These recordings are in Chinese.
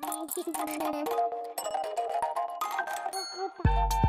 来，兄弟们，呼呼打！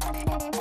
Thank you.